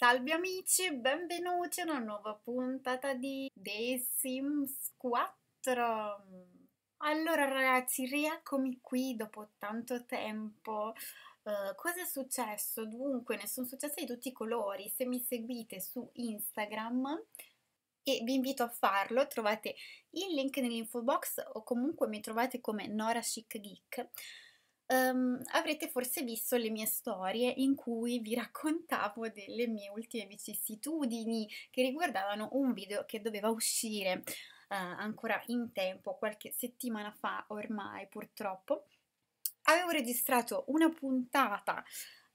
Salve amici, benvenuti a una nuova puntata di The Sims 4. Allora ragazzi, rieccomi qui dopo tanto tempo. Uh, cosa è successo? Dunque, ne sono successe di tutti i colori. Se mi seguite su Instagram e vi invito a farlo, trovate il link nell'info box o comunque mi trovate come Nora Chic Geek um, avrete forse visto le mie storie in cui vi raccontavo delle mie ultime vicissitudini che riguardavano un video che doveva uscire uh, ancora in tempo, qualche settimana fa ormai purtroppo. Avevo registrato una puntata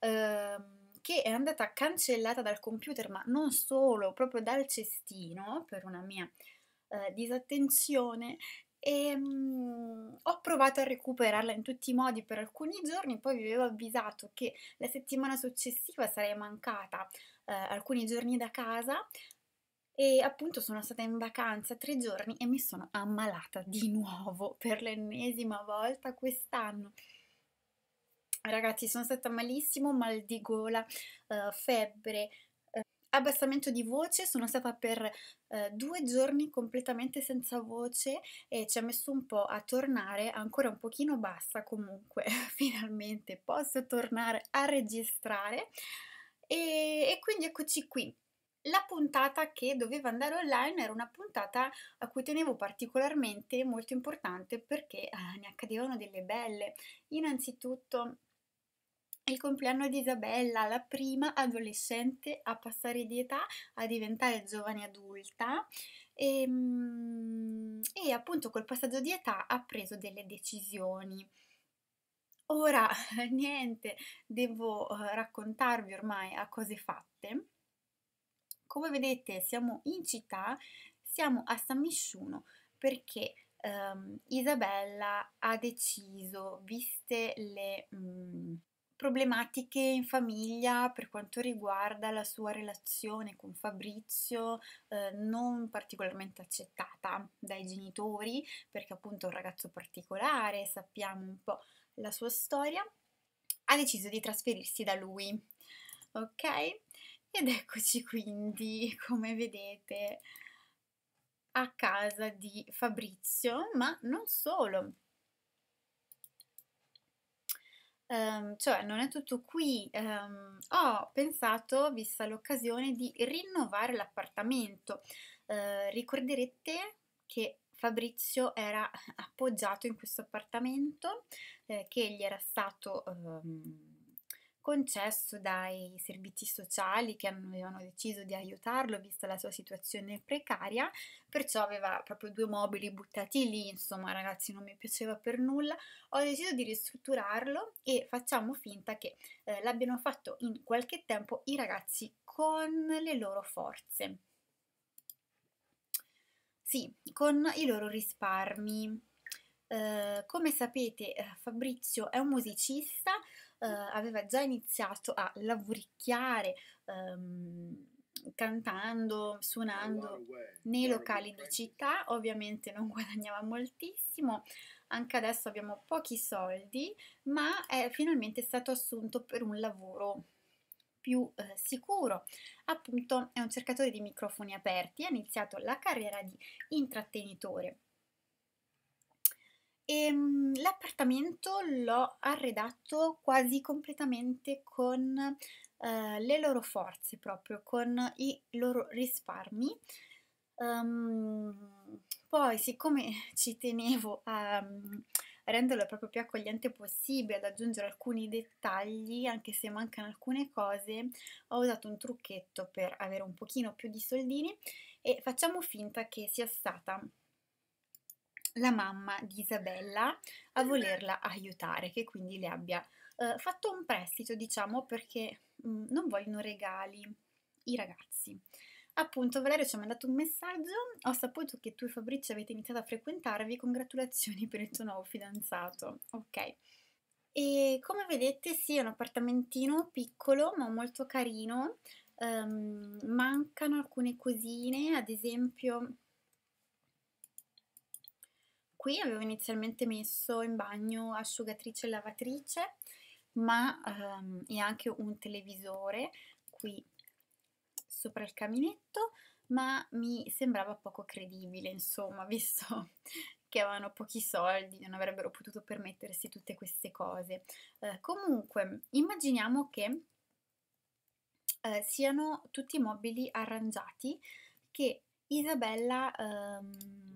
uh, che è andata cancellata dal computer, ma non solo, proprio dal cestino per una mia uh, disattenzione e um, ho provato a recuperarla in tutti i modi per alcuni giorni, poi vi avevo avvisato che la settimana successiva sarei mancata eh, alcuni giorni da casa e appunto sono stata in vacanza tre giorni e mi sono ammalata di nuovo per l'ennesima volta quest'anno. Ragazzi, sono stata malissimo, mal di gola, uh, febbre, abbassamento di voce, sono stata per eh, due giorni completamente senza voce e ci ha messo un po' a tornare ancora un pochino bassa comunque, finalmente posso tornare a registrare e, e quindi eccoci qui. La puntata che doveva andare online era una puntata a cui tenevo particolarmente, molto importante perché eh, ne accadevano delle belle. Innanzitutto il compleanno di Isabella, la prima adolescente a passare di età a diventare giovane adulta e, ehm, e appunto col passaggio di età ha preso delle decisioni. Ora, niente, devo uh, raccontarvi ormai a cose fatte. Come vedete siamo in città, siamo a San Misciuno perché um, Isabella ha deciso, viste le... Um, problematiche in famiglia per quanto riguarda la sua relazione con Fabrizio eh, non particolarmente accettata dai genitori perché appunto è un ragazzo particolare, sappiamo un po' la sua storia, ha deciso di trasferirsi da lui, ok? Ed eccoci quindi, come vedete, a casa di Fabrizio, ma non solo Um, cioè, non è tutto qui. Um, ho pensato, vista l'occasione, di rinnovare l'appartamento. Uh, ricorderete che Fabrizio era appoggiato in questo appartamento eh, che gli era stato um, concesso dai servizi sociali che avevano deciso di aiutarlo vista la sua situazione precaria, perciò aveva proprio due mobili buttati lì, insomma ragazzi non mi piaceva per nulla, ho deciso di ristrutturarlo e facciamo finta che eh, l'abbiano fatto in qualche tempo i ragazzi con le loro forze. Sì, con i loro risparmi. Eh, come sapete eh, Fabrizio è un musicista, eh, aveva già iniziato a lavoricchiare ehm, cantando, suonando nei locali di città, ovviamente non guadagnava moltissimo, anche adesso abbiamo pochi soldi, ma è finalmente stato assunto per un lavoro più eh, sicuro. Appunto è un cercatore di microfoni aperti, ha iniziato la carriera di intrattenitore e ehm, l'appartamento l'ho arredato quasi completamente con eh, le loro forze, proprio con i loro risparmi. Um, poi, siccome ci tenevo a um, renderlo proprio più accogliente possibile, ad aggiungere alcuni dettagli, anche se mancano alcune cose, ho usato un trucchetto per avere un pochino più di soldini e facciamo finta che sia stata la mamma di Isabella a volerla aiutare, che quindi le abbia eh, fatto un prestito, diciamo, perché mh, mm, non vogliono regali i ragazzi. Appunto, Valerio ci ha mandato un messaggio, ho saputo che tu e Fabrizio avete iniziato a frequentarvi, congratulazioni per il tuo nuovo fidanzato. Ok. E come vedete, sì, è un appartamentino piccolo, ma molto carino. Um, mancano alcune cosine, ad esempio qui avevo inizialmente messo in bagno asciugatrice e lavatrice, ma um, e anche un televisore qui sopra il caminetto, ma mi sembrava poco credibile, insomma, visto che avevano pochi soldi, non avrebbero potuto permettersi tutte queste cose. Eh, comunque, immaginiamo che eh, siano tutti mobili arrangiati che Isabella ehm,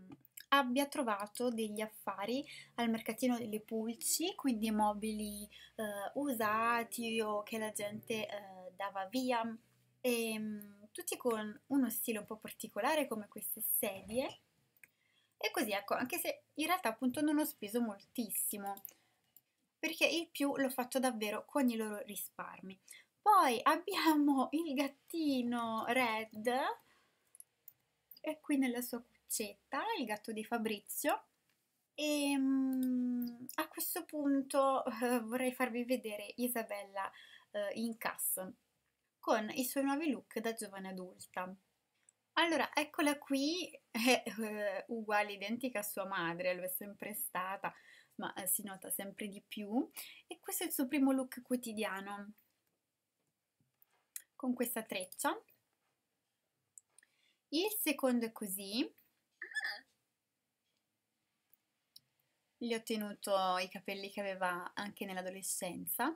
abbia trovato degli affari al mercatino delle pulci, quindi mobili eh, usati o che la gente eh, dava via, e, ehm, tutti con uno stile un po' particolare come queste sedie. E così ecco, anche se in realtà appunto non ho speso moltissimo, perché il più l'ho fatto davvero con i loro risparmi. Poi abbiamo il gattino Red, è qui nella sua cuccetta, il gatto di Fabrizio. E um, a questo punto uh, vorrei farvi vedere Isabella uh, in cassa con i suoi nuovi look da giovane adulta. Allora, eccola qui, è uh, uguale, identica a sua madre, lo è sempre stata, ma si nota sempre di più. E questo è il suo primo look quotidiano con questa treccia. Il secondo è così. Gli ho tenuto i capelli che aveva anche nell'adolescenza.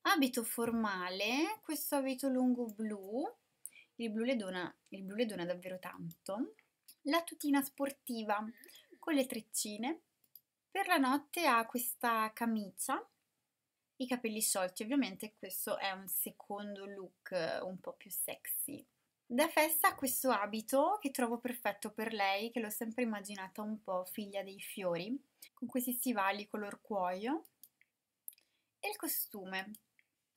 Abito formale, questo abito lungo blu. Il blu le dona, il blu le dona davvero tanto. La tutina sportiva con le treccine. Per la notte ha questa camicia i capelli sciolti, ovviamente questo è un secondo look eh, un po' più sexy. Da festa questo abito che trovo perfetto per lei, che l'ho sempre immaginata un po' figlia dei fiori, con questi stivali color cuoio e il costume.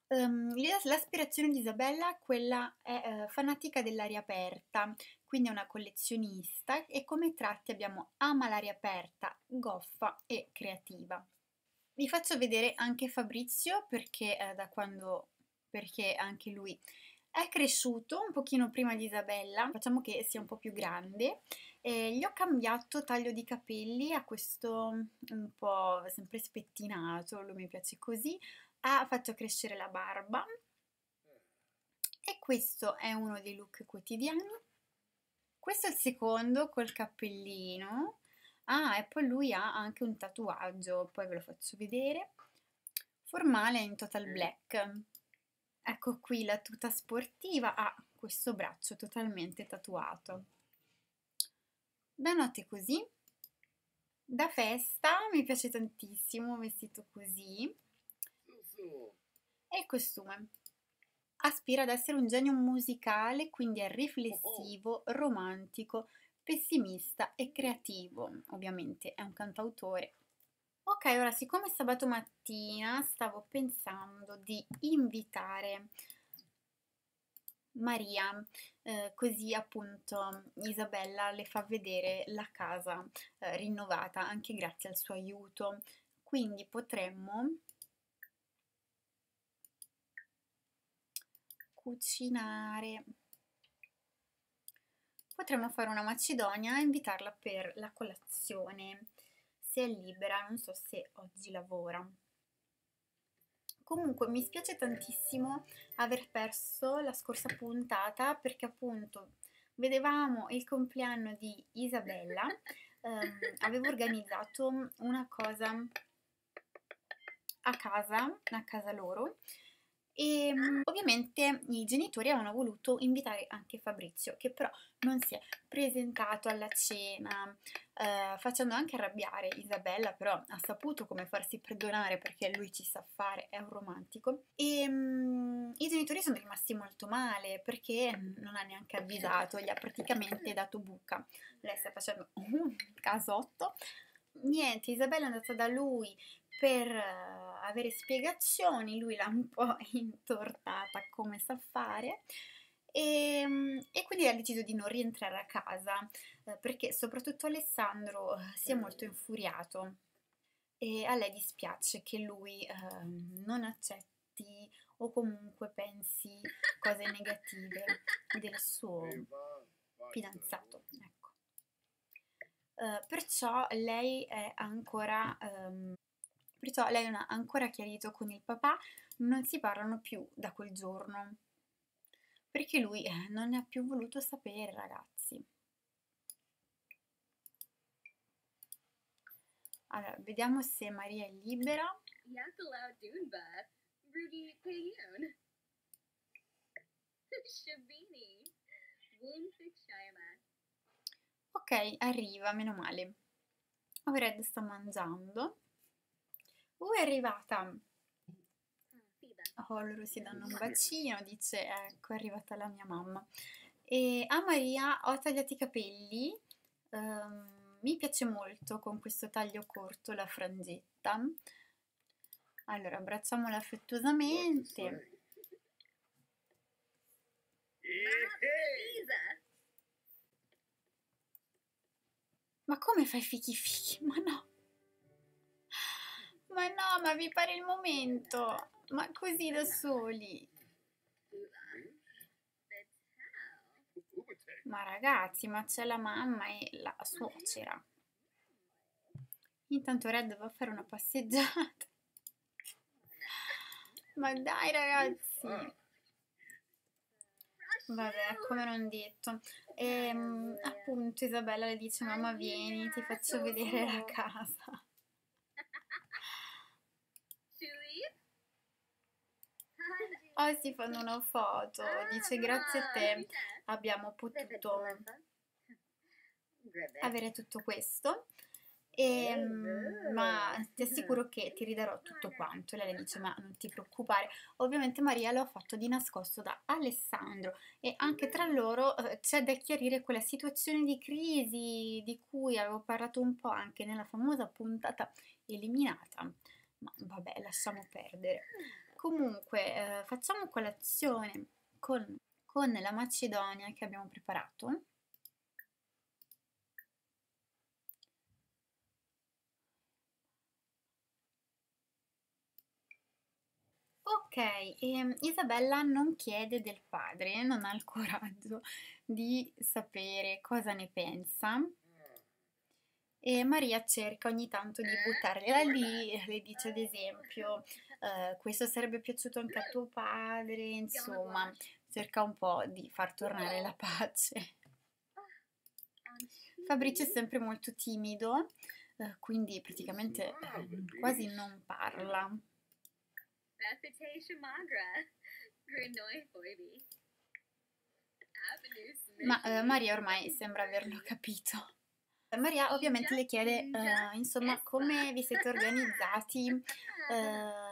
Um, l'aspirazione di Isabella quella è uh, fanatica dell'aria aperta, quindi è una collezionista e come tratti abbiamo ama l'aria aperta, goffa e creativa. Vi faccio vedere anche Fabrizio perché da quando perché anche lui è cresciuto un pochino prima di Isabella, facciamo che sia un po' più grande. Eh, gli ho cambiato taglio di capelli a questo un po' sempre spettinato, lui mi piace così. Ha fatto crescere la barba e questo è uno dei look quotidiani. Questo è il secondo col cappellino Ah, e poi lui ha anche un tatuaggio, poi ve lo faccio vedere. Formale in total black. Ecco qui la tuta sportiva ha questo braccio totalmente tatuato. Da notte così. Da festa mi piace tantissimo, vestito così. E il costume. Aspira ad essere un genio musicale, quindi è riflessivo, romantico, pessimista e creativo, ovviamente è un cantautore. Ok, ora siccome sabato mattina stavo pensando di invitare Maria, eh, così appunto Isabella le fa vedere la casa eh, rinnovata anche grazie al suo aiuto. Quindi potremmo cucinare potremmo fare una macedonia e invitarla per la colazione, se è libera, non so se oggi lavora. Comunque mi spiace tantissimo aver perso la scorsa puntata perché appunto vedevamo il compleanno di Isabella, ehm, avevo organizzato una cosa a casa, a casa loro e ehm, ovviamente i genitori avevano voluto invitare anche Fabrizio, che però non si è presentato alla cena, eh, facendo anche arrabbiare Isabella, però ha saputo come farsi perdonare perché lui ci sa fare, è un romantico. E um, i genitori sono rimasti molto male perché non ha neanche avvisato, gli ha praticamente dato buca. Lei sta facendo un casotto. Niente, Isabella è andata da lui per uh, avere spiegazioni, lui l'ha un po' intortata come sa fare e, ehm, e quindi ha deciso di non rientrare a casa uh, perché soprattutto Alessandro uh, si è molto infuriato e a lei dispiace che lui ehm, non accetti o comunque pensi cose negative del suo fidanzato. Ecco. Uh, perciò lei è ancora um, Perciò lei non ha ancora chiarito con il papà, non si parlano più da quel giorno. perché lui eh, non ne ha più voluto sapere, ragazzi. Allora, vediamo se Maria è libera. Ok, arriva, meno male. Red sta mangiando. Uh, è arrivata. Oh, loro si danno un bacino, dice, ecco, è arrivata la mia mamma. E a Maria ho tagliato i capelli. Um, mi piace molto con questo taglio corto la frangetta. Allora, abbracciamola affettuosamente. Ma come fai fichi fichi? Ma no! Ma no, ma vi pare il momento? Ma così da soli? Ma ragazzi, ma c'è la mamma e la suocera. Intanto Red va a fare una passeggiata. Ma dai ragazzi. Vabbè, come non detto. E, ehm, appunto Isabella le dice mamma vieni, ti faccio vedere la casa. Oh, si fanno una foto, dice grazie a te abbiamo potuto avere tutto questo. E, ehm, ma ti assicuro che ti ridarò tutto quanto. Lei le dice: Ma non ti preoccupare. Ovviamente Maria l'ho fatto di nascosto da Alessandro e anche tra loro eh, c'è da chiarire quella situazione di crisi di cui avevo parlato un po' anche nella famosa puntata eliminata. Ma vabbè, lasciamo perdere. Comunque, eh, facciamo colazione con, con la macedonia che abbiamo preparato. Ok, e Isabella non chiede del padre, non ha il coraggio di sapere cosa ne pensa. E Maria cerca ogni tanto di buttargliela lì, le dice ad esempio eh, questo sarebbe piaciuto anche a tuo padre, insomma, cerca un po' di far tornare la pace. Fabrizio è sempre molto timido, eh, quindi praticamente eh, quasi non parla. Ma eh, Maria ormai sembra averlo capito. Maria ovviamente le chiede, uh, insomma, come vi siete organizzati uh,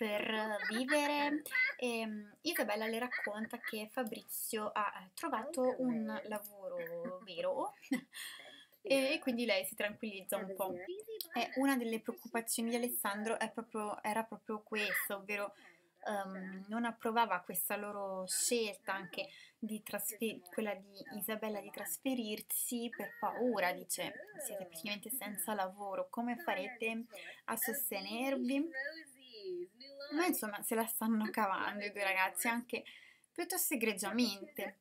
per vivere e um, Isabella le racconta che Fabrizio ha trovato un lavoro vero e quindi lei si tranquillizza un po'. E una delle preoccupazioni di Alessandro proprio, era proprio questo, ovvero um, non approvava questa loro scelta anche di trasfer- quella di Isabella di trasferirsi per paura, dice siete praticamente senza lavoro, come farete a sostenervi? Ma insomma se la stanno cavando i due ragazzi anche piuttosto egregiamente.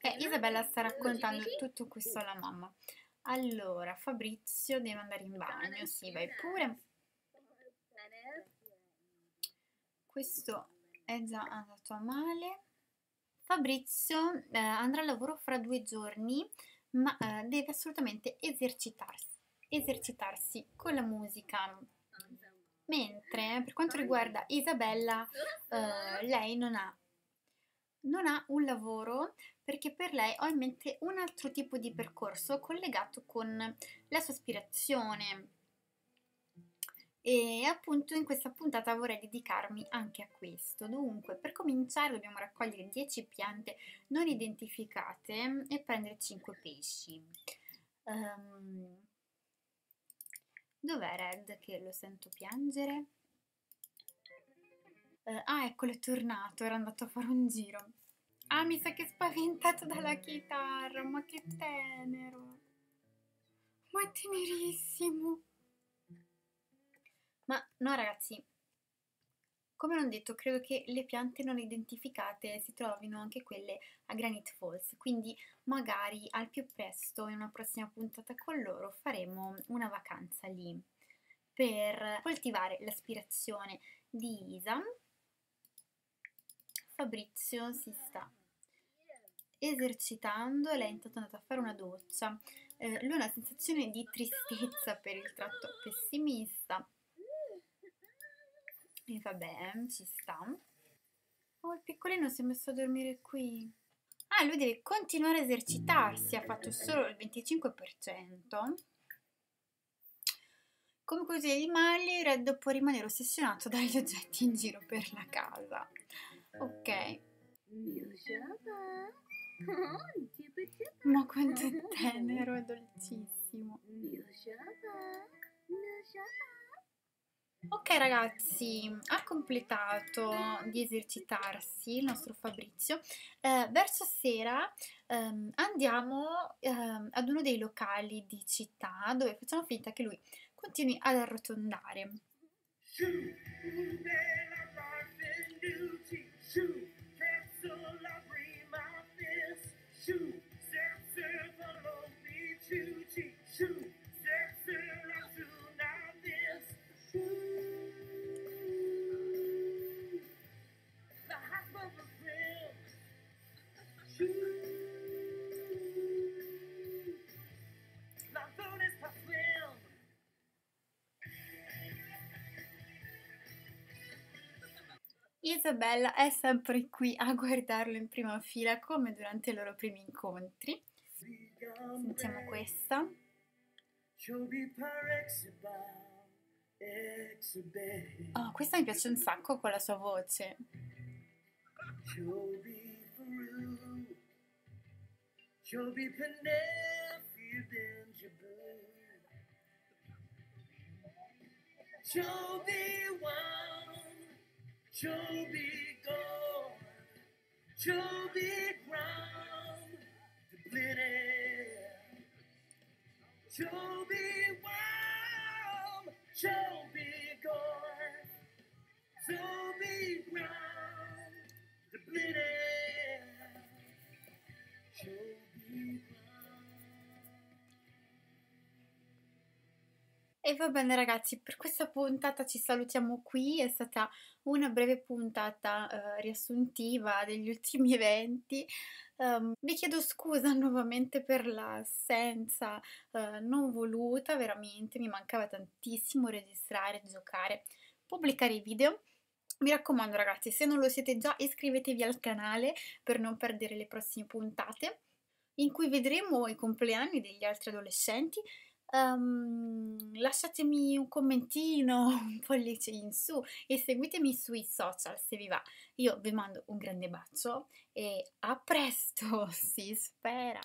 E Isabella sta raccontando tutto questo alla mamma. Allora, Fabrizio deve andare in bagno, sì, vai pure. Questo è già andato a male. Fabrizio eh, andrà a lavoro fra due giorni, ma eh, deve assolutamente esercitarsi, esercitarsi con la musica. Mentre per quanto riguarda Isabella, eh, lei non ha, non ha un lavoro perché per lei ho in mente un altro tipo di percorso collegato con la sua aspirazione, e appunto in questa puntata vorrei dedicarmi anche a questo. Dunque, per cominciare dobbiamo raccogliere 10 piante non identificate e prendere 5 pesci. Um, dov'è Red che lo sento piangere? Uh, ah, eccolo, è tornato, era andato a fare un giro. Ah, mi sa che è spaventato dalla chitarra, ma che tenero! Ma è tenerissimo! Ma no ragazzi, come non detto, credo che le piante non identificate si trovino anche quelle a Granite Falls, quindi magari al più presto in una prossima puntata con loro faremo una vacanza lì per coltivare l'aspirazione di Isa. Fabrizio si sta esercitando, lei è intanto andata a fare una doccia, eh, lui ha una sensazione di tristezza per il tratto pessimista, e vabbè, ci sta. Oh, il piccolino si è messo a dormire qui. Ah, lui deve continuare a esercitarsi, ha fatto solo il 25%. Come così animali, Red può rimanere ossessionato dagli oggetti in giro per la casa. Ok. Ma quanto è tenero e dolcissimo. Ok ragazzi, ha completato di esercitarsi il nostro Fabrizio. Eh, verso sera ehm, andiamo ehm, ad uno dei locali di città dove facciamo finta che lui continui ad arrotondare. Isabella è sempre qui a guardarlo in prima fila come durante i loro primi incontri. Sentiamo questa. Oh, questa mi piace un sacco con la sua voce. to be gone, to be ground, depleted, to be warm, to be gone, to be ground, depleted. E va bene ragazzi, per questa puntata ci salutiamo qui, è stata una breve puntata eh, riassuntiva degli ultimi eventi. Um, vi chiedo scusa nuovamente per l'assenza uh, non voluta, veramente mi mancava tantissimo registrare, giocare, pubblicare i video. Mi raccomando ragazzi, se non lo siete già iscrivetevi al canale per non perdere le prossime puntate in cui vedremo i compleanni degli altri adolescenti Um, lasciatemi un commentino, un pollice in su e seguitemi sui social se vi va. Io vi mando un grande bacio e a presto, si spera.